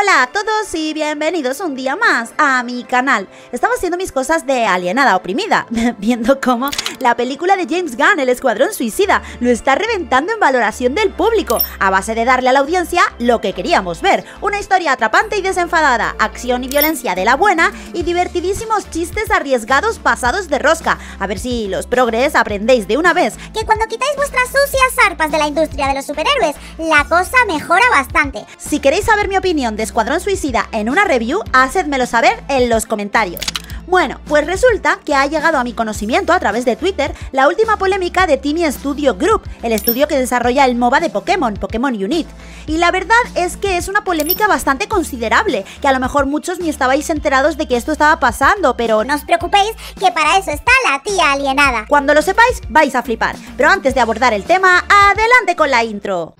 Hola a todos y bienvenidos un día más a mi canal. Estaba haciendo mis cosas de alienada oprimida, viendo cómo la película de James Gunn, El Escuadrón Suicida, lo está reventando en valoración del público, a base de darle a la audiencia lo que queríamos ver. Una historia atrapante y desenfadada, acción y violencia de la buena y divertidísimos chistes arriesgados pasados de rosca. A ver si los progres aprendéis de una vez. Que cuando quitáis vuestras sucias arpas de la industria de los superhéroes, la cosa mejora bastante. Si queréis saber mi opinión de Escuadrón Suicida en una review, hacedmelo saber en los comentarios. Bueno, pues resulta que ha llegado a mi conocimiento a través de Twitter la última polémica de Timmy Studio Group, el estudio que desarrolla el MOBA de Pokémon, Pokémon Unit. Y la verdad es que es una polémica bastante considerable, que a lo mejor muchos ni estabais enterados de que esto estaba pasando, pero no os preocupéis que para eso está la tía alienada. Cuando lo sepáis vais a flipar. Pero antes de abordar el tema, adelante con la intro.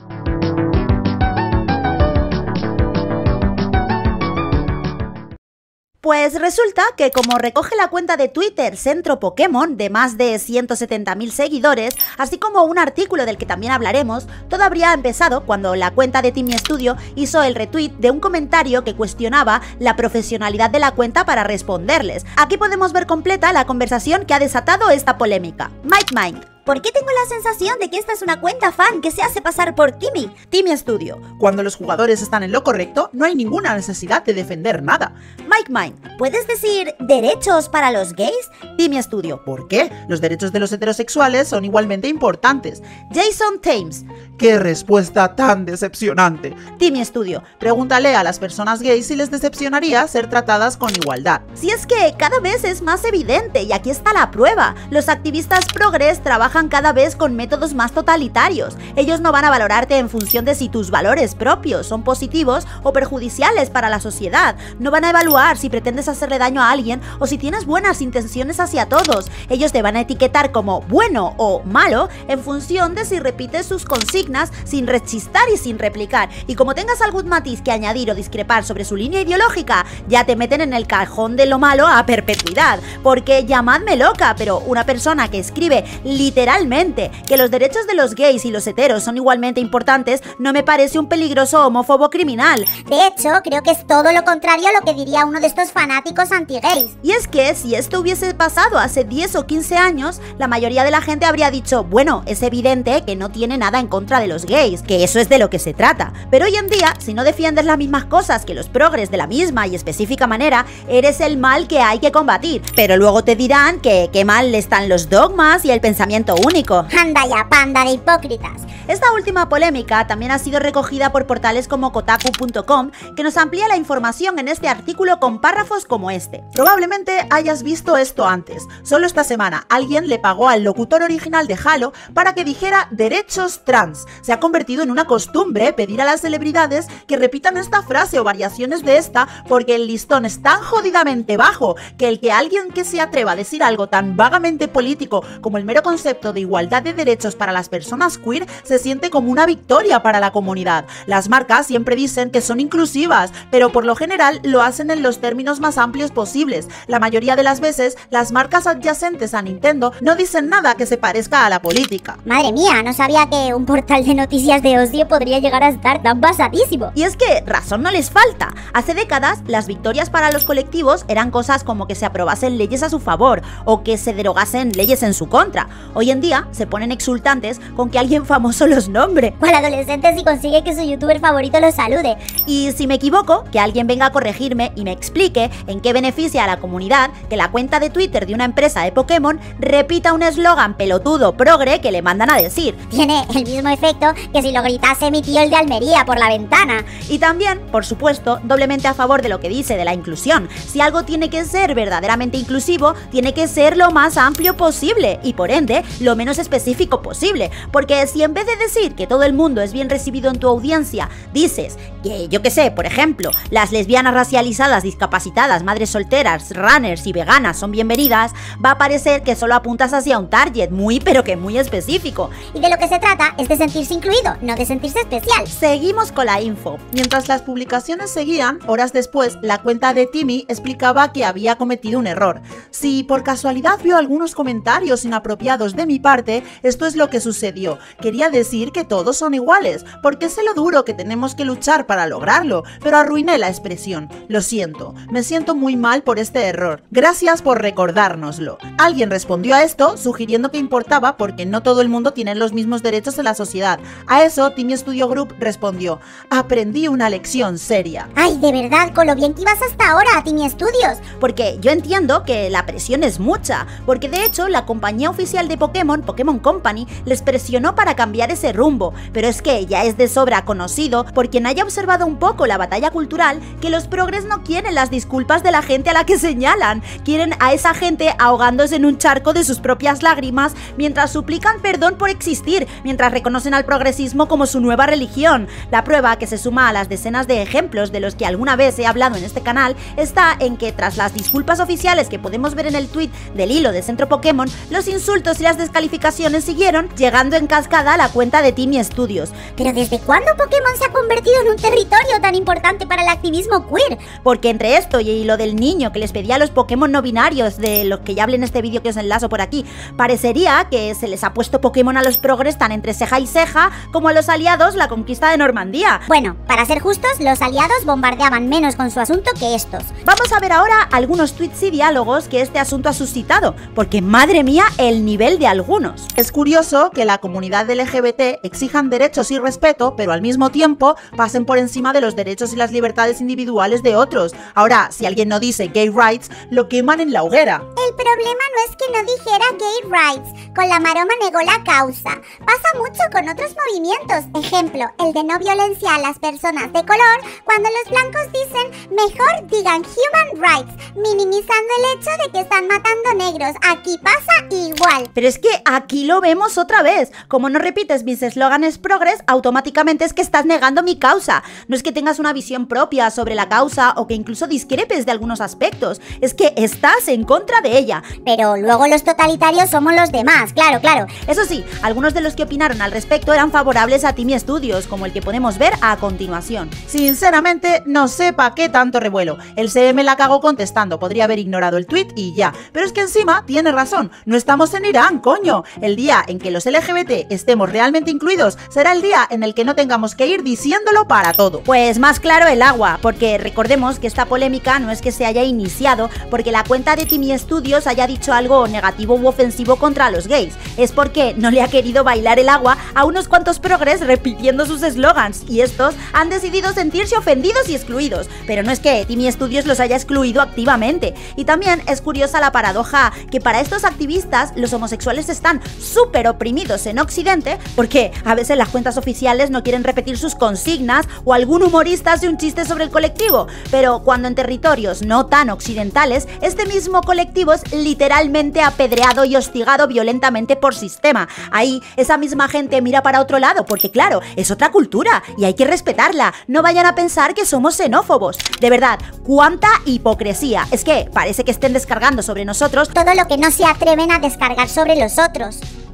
Pues resulta que como recoge la cuenta de Twitter Centro Pokémon de más de 170.000 seguidores, así como un artículo del que también hablaremos, todo habría empezado cuando la cuenta de Timmy Studio hizo el retweet de un comentario que cuestionaba la profesionalidad de la cuenta para responderles. Aquí podemos ver completa la conversación que ha desatado esta polémica. Mike Mind ¿Por qué tengo la sensación de que esta es una cuenta fan que se hace pasar por Timmy? Timmy Studio. Cuando los jugadores están en lo correcto, no hay ninguna necesidad de defender nada. Mike Mine. ¿Puedes decir derechos para los gays? Timmy Studio. ¿Por qué? Los derechos de los heterosexuales son igualmente importantes. Jason Thames. ¡Qué respuesta tan decepcionante! Timmy Studio. Pregúntale a las personas gays si les decepcionaría ser tratadas con igualdad. Si es que cada vez es más evidente y aquí está la prueba. Los activistas progres trabajan cada vez con métodos más totalitarios. Ellos no van a valorarte en función de si tus valores propios son positivos o perjudiciales para la sociedad. No van a evaluar si pretendes hacerle daño a alguien o si tienes buenas intenciones hacia todos. Ellos te van a etiquetar como bueno o malo en función de si repites sus consignas sin rechistar y sin replicar. Y como tengas algún matiz que añadir o discrepar sobre su línea ideológica, ya te meten en el cajón de lo malo a perpetuidad. Porque llamadme loca, pero una persona que escribe literalmente literalmente, que los derechos de los gays y los heteros son igualmente importantes, no me parece un peligroso homófobo criminal. De hecho, creo que es todo lo contrario a lo que diría uno de estos fanáticos anti-gays. Y es que si esto hubiese pasado hace 10 o 15 años, la mayoría de la gente habría dicho, bueno, es evidente que no tiene nada en contra de los gays, que eso es de lo que se trata. Pero hoy en día, si no defiendes las mismas cosas que los progres de la misma y específica manera, eres el mal que hay que combatir. Pero luego te dirán que qué mal están los dogmas y el pensamiento único. Anda ya, panda de hipócritas. Esta última polémica también ha sido recogida por portales como kotaku.com, que nos amplía la información en este artículo con párrafos como este. Probablemente hayas visto esto antes. Solo esta semana alguien le pagó al locutor original de Halo para que dijera derechos trans. Se ha convertido en una costumbre pedir a las celebridades que repitan esta frase o variaciones de esta porque el listón es tan jodidamente bajo que el que alguien que se atreva a decir algo tan vagamente político como el mero concepto de igualdad de derechos para las personas queer se siente como una victoria para la comunidad. Las marcas siempre dicen que son inclusivas, pero por lo general lo hacen en los términos más amplios posibles. La mayoría de las veces, las marcas adyacentes a Nintendo no dicen nada que se parezca a la política. Madre mía, no sabía que un portal de noticias de odio podría llegar a estar tan basadísimo. Y es que razón no les falta. Hace décadas, las victorias para los colectivos eran cosas como que se aprobasen leyes a su favor o que se derogasen leyes en su contra. Hoy en día se ponen exultantes con que alguien famoso los nombre. O al adolescente si consigue que su youtuber favorito los salude. Y si me equivoco, que alguien venga a corregirme y me explique en qué beneficia a la comunidad que la cuenta de Twitter de una empresa de Pokémon repita un eslogan pelotudo progre que le mandan a decir. Tiene el mismo efecto que si lo gritase mi tío el de Almería por la ventana. Y también, por supuesto, doblemente a favor de lo que dice de la inclusión. Si algo tiene que ser verdaderamente inclusivo, tiene que ser lo más amplio posible y por ende lo menos específico posible, porque si en vez de decir que todo el mundo es bien recibido en tu audiencia, dices que, yo que sé, por ejemplo, las lesbianas racializadas, discapacitadas, madres solteras, runners y veganas son bienvenidas, va a parecer que solo apuntas hacia un target muy pero que muy específico. Y de lo que se trata es de sentirse incluido, no de sentirse especial. Seguimos con la info. Mientras las publicaciones seguían, horas después, la cuenta de Timmy explicaba que había cometido un error. Si por casualidad vio algunos comentarios inapropiados de mi parte, esto es lo que sucedió. Quería decir que todos son iguales, porque sé lo duro que tenemos que luchar para lograrlo, pero arruiné la expresión. Lo siento, me siento muy mal por este error. Gracias por recordárnoslo. Alguien respondió a esto sugiriendo que importaba porque no todo el mundo tiene los mismos derechos en la sociedad. A eso, Timmy Studio Group respondió, aprendí una lección seria. Ay, de verdad, con lo bien que ibas hasta ahora Timmy Studios. Porque yo entiendo que la presión es mucha, porque de hecho la compañía oficial de Pokémon, Company, les presionó para cambiar ese rumbo, pero es que ya es de sobra conocido por quien haya observado un poco la batalla cultural que los progres no quieren las disculpas de la gente a la que señalan, quieren a esa gente ahogándose en un charco de sus propias lágrimas mientras suplican perdón por existir, mientras reconocen al progresismo como su nueva religión. La prueba que se suma a las decenas de ejemplos de los que alguna vez he hablado en este canal está en que tras las disculpas oficiales que podemos ver en el tweet del hilo de Centro Pokémon, los insultos y las descalificaciones siguieron, llegando en cascada a la cuenta de Timmy Studios. Pero ¿desde cuándo Pokémon se ha convertido en un territorio tan importante para el activismo queer? Porque entre esto y lo del niño que les pedía a los Pokémon no binarios, de los que ya hablé en este vídeo que os enlazo por aquí, parecería que se les ha puesto Pokémon a los progres tan entre ceja y ceja como a los aliados la conquista de Normandía. Bueno, para ser justos, los aliados bombardeaban menos con su asunto que estos. Vamos a ver ahora algunos tweets y diálogos que este asunto ha suscitado, porque madre mía el nivel de algunos. Es curioso que la comunidad LGBT exijan derechos y respeto, pero al mismo tiempo pasen por encima de los derechos y las libertades individuales de otros. Ahora, si alguien no dice gay rights, lo queman en la hoguera. El problema no es que no dijera gay rights, con la maroma negó la causa. Pasa mucho con otros movimientos. Ejemplo, el de no violencia a las personas de color, cuando los blancos dicen mejor digan human rights, minimizando el hecho de que están matando negros. Aquí pasa igual. Pero es que aquí lo vemos otra vez. Como no repites mis eslóganes progres, automáticamente es que estás negando mi causa. No es que tengas una visión propia sobre la causa o que incluso discrepes de algunos aspectos. Es que estás en contra de ella. Pero luego los totalitarios somos los demás, claro, claro. Eso sí, algunos de los que opinaron al respecto eran favorables a Timmy Studios, como el que podemos ver a continuación. Sinceramente, no sé pa' qué tanto revuelo. El CM la cagó contestando, podría haber ignorado el tweet y ya. Pero es que encima tiene razón, no estamos en Irán, coño. El día en que los LGBT estemos realmente incluidos será el día en el que no tengamos que ir diciéndolo para todo. Pues más claro el agua, porque recordemos que esta polémica no es que se haya iniciado porque la cuenta de Timmy Studios haya dicho algo negativo u ofensivo contra los gays, es porque no le ha querido bailar el agua a unos cuantos progres repitiendo sus eslogans y estos han decidido sentirse ofendidos y excluidos, pero no es que Timmy Studios los haya excluido activamente. Y también es curiosa la paradoja que para estos activistas los homosexuales están súper oprimidos en Occidente porque a veces las cuentas oficiales no quieren repetir sus consignas o algún humorista hace un chiste sobre el colectivo, pero cuando en territorios no tan occidentales, este mismo colectivo es literalmente apedreado y hostigado violentamente por sistema. Ahí esa misma gente mira para otro lado porque claro, es otra cultura y hay que respetarla. No vayan a pensar que somos xenófobos. De verdad, cuánta hipocresía. Es que parece que estén descargando sobre nosotros Todo lo que no se atreven a descargar sobre los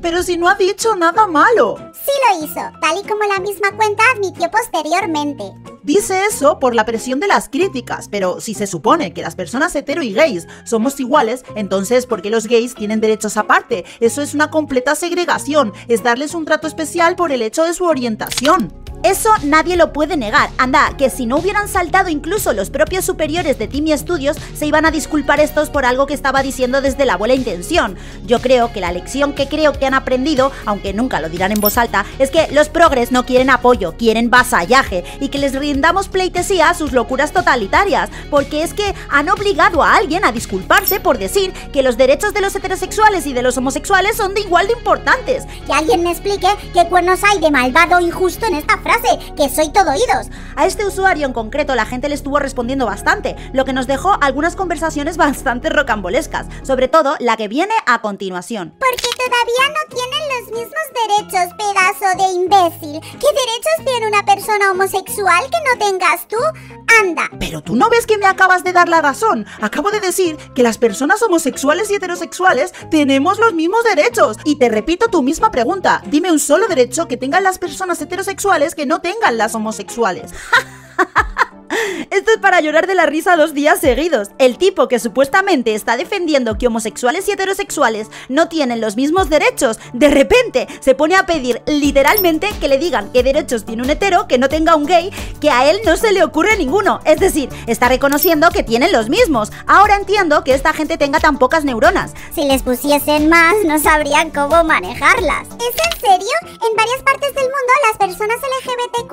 Pero si no ha dicho nada malo. Sí lo hizo, tal y como la misma cuenta admitió posteriormente. Dice eso por la presión de las críticas, pero si se supone que las personas hetero y gays somos iguales, entonces ¿por qué los gays tienen derechos aparte? Eso es una completa segregación, es darles un trato especial por el hecho de su orientación. Eso nadie lo puede negar. Anda, que si no hubieran saltado incluso los propios superiores de Timmy Studios, se iban a disculpar estos por algo que estaba diciendo desde la buena intención. Yo creo que la lección que creo que han aprendido, aunque nunca lo dirán en voz alta, es que los progres no quieren apoyo, quieren vasallaje y que les rindamos pleitesía a sus locuras totalitarias, porque es que han obligado a alguien a disculparse por decir que los derechos de los heterosexuales y de los homosexuales son de igual de importantes. Que alguien me explique qué cuernos hay de malvado injusto en esta frase, que soy todo oídos. A este usuario en concreto la gente le estuvo respondiendo bastante, lo que nos dejó algunas conversaciones bastante rocambolescas, sobre todo la que viene a continuación. Porque todavía no tienen los mismos derechos, pedazo de imbécil. ¿Qué derechos tiene una persona homosexual que no tengas tú? Anda. Pero tú no ves que me acabas de dar la razón. Acabo de decir que las personas homosexuales y heterosexuales tenemos los mismos derechos. Y te repito tu misma pregunta. Dime un solo derecho que tengan las personas heterosexuales que no tengan las homosexuales. Esto es para llorar de la risa dos días seguidos. El tipo que supuestamente está defendiendo que homosexuales y heterosexuales no tienen los mismos derechos, de repente se pone a pedir literalmente que le digan qué derechos tiene un hetero que no tenga un gay, que a él no se le ocurre ninguno. Es decir, está reconociendo que tienen los mismos. Ahora entiendo que esta gente tenga tan pocas neuronas. Si les pusiesen más, no sabrían cómo manejarlas. ¿Es en serio? En varias partes del mundo las personas LGBTQ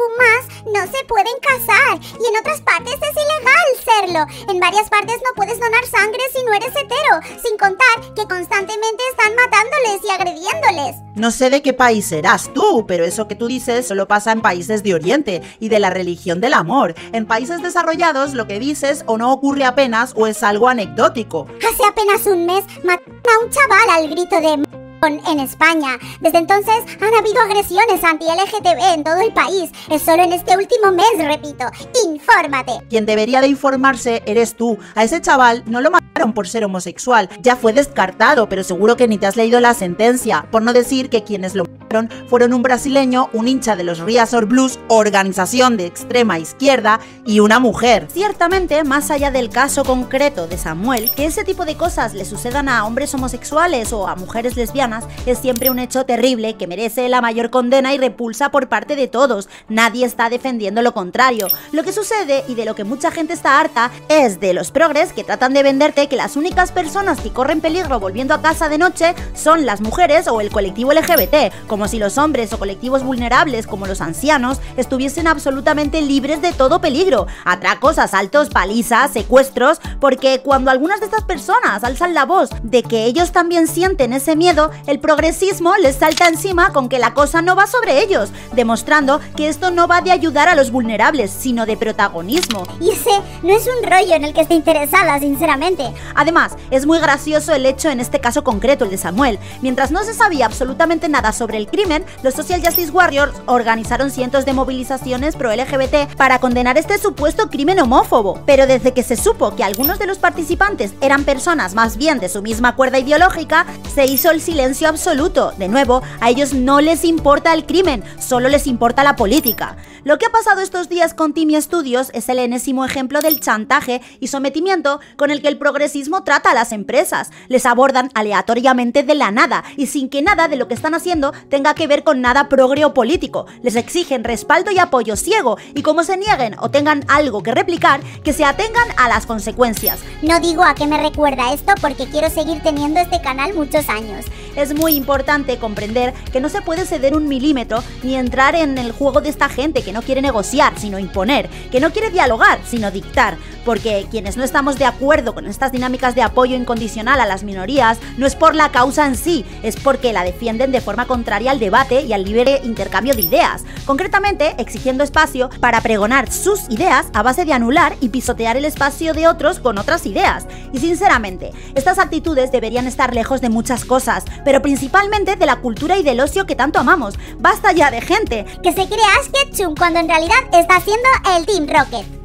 no se pueden casar y en otras partes es ilegal serlo. En varias partes no puedes donar sangre si no eres hetero, sin contar que constantemente están matándoles y agrediéndoles. No sé de qué país serás tú, pero eso que tú dices solo pasa en países de Oriente y de la religión del amor. En países desarrollados lo que dices o no ocurre apenas o es algo anecdótico. Hace apenas un mes mataron a un chaval al grito de en España. Desde entonces han habido agresiones anti-LGTB en todo el país. Es solo en este último mes, repito. Infórmate. Quien debería de informarse eres tú. A ese chaval no lo mataron por ser homosexual. Ya fue descartado, pero seguro que ni te has leído la sentencia. Por no decir que quienes lo mataron fueron un brasileño, un hincha de los Riazor Blues, organización de extrema izquierda, y una mujer. Ciertamente, más allá del caso concreto de Samuel, que ese tipo de cosas le sucedan a hombres homosexuales o a mujeres lesbianas, es siempre un hecho terrible que merece la mayor condena y repulsa por parte de todos. Nadie está defendiendo lo contrario. Lo que sucede y de lo que mucha gente está harta es de los progres que tratan de venderte que las únicas personas que corren peligro volviendo a casa de noche son las mujeres o el colectivo LGBT, como si los hombres o colectivos vulnerables como los ancianos estuviesen absolutamente libres de todo peligro. Atracos, asaltos, palizas, secuestros, porque cuando algunas de estas personas alzan la voz de que ellos también sienten ese miedo, el progresismo les salta encima con que la cosa no va sobre ellos, demostrando que esto no va de ayudar a los vulnerables, sino de protagonismo. Y ese no es un rollo en el que esté interesada, sinceramente. Además, es muy gracioso el hecho en este caso concreto, el de Samuel. Mientras no se sabía absolutamente nada sobre el crimen, los Social Justice Warriors organizaron cientos de movilizaciones pro LGBT para condenar este supuesto crimen homófobo. Pero desde que se supo que algunos de los participantes eran personas más bien de su misma cuerda ideológica, se hizo el silencio absoluto. De nuevo, a ellos no les importa el crimen, solo les importa la política. Lo que ha pasado estos días con Timmy Studios es el enésimo ejemplo del chantaje y sometimiento con el que el progresismo trata a las empresas. Les abordan aleatoriamente de la nada y sin que nada de lo que están haciendo tenga que ver con nada progreo político. Les exigen respaldo y apoyo ciego y como se nieguen o tengan algo que replicar, que se atengan a las consecuencias. No digo a qué me recuerda esto porque quiero seguir teniendo este canal muchos años es muy importante comprender que no se puede ceder un milímetro ni entrar en el juego de esta gente que no quiere negociar, sino imponer, que no quiere dialogar, sino dictar, porque quienes no estamos de acuerdo con estas dinámicas de apoyo incondicional a las minorías no es por la causa en sí, es porque la defienden de forma contraria al debate y al libre intercambio de ideas, concretamente exigiendo espacio para pregonar sus ideas a base de anular y pisotear el espacio de otros con otras ideas. Y sinceramente, estas actitudes deberían estar lejos de muchas cosas, pero principalmente de la cultura y del ocio que tanto amamos. Basta ya de gente que se cree Ash Ketchum cuando en realidad está haciendo el Team Rocket.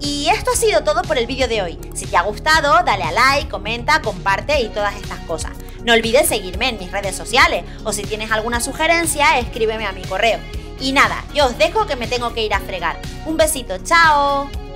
Y esto ha sido todo por el vídeo de hoy. Si te ha gustado, dale a like, comenta, comparte y todas estas cosas. No olvides seguirme en mis redes sociales o si tienes alguna sugerencia, escríbeme a mi correo. Y nada, yo os dejo que me tengo que ir a fregar. Un besito, chao.